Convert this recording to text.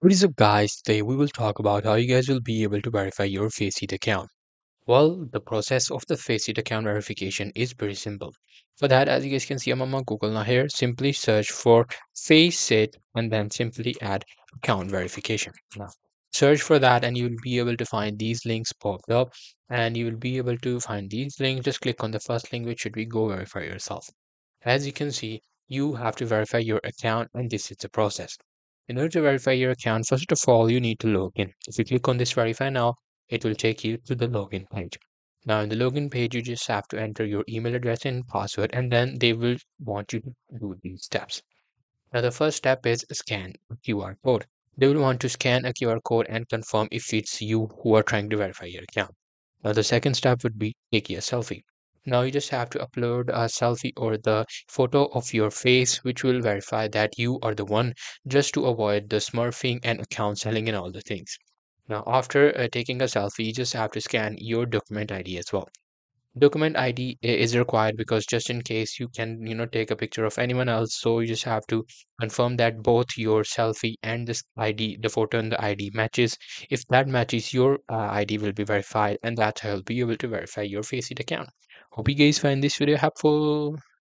What is up guys, today we will talk about how you guys will be able to verify your Faceit account. Well, the process of the Faceit account verification is pretty simple. For that, as you guys can see, I'm on Google now here. Simply search for Faceit and then simply add account verification. Now, search for that and you'll be able to find these links popped up and you will be able to find these links. Just click on the first link, which should be go verify yourself. As you can see, you have to verify your account and this is the process. In order to verify your account, first of all, you need to log in. If you click on this verify now, it will take you to the login page. Now in the login page, you just have to enter your email address and password, and then they will want you to do these steps. Now the first step is scan QR code. They will want to scan a QR code and confirm if it's you who are trying to verify your account. Now the second step would be take a selfie. Now you just have to upload a selfie or the photo of your face, which will verify that you are the one, just to avoid the smurfing and account selling and all the things. Now, after uh, taking a selfie, you just have to scan your document ID as well. Document ID is required because just in case you can, you know, take a picture of anyone else, so you just have to confirm that both your selfie and this ID, the photo and the ID matches. If that matches, your uh, ID will be verified, and that's how you'll be able to verify your Faceit account. Hope you guys find this video helpful.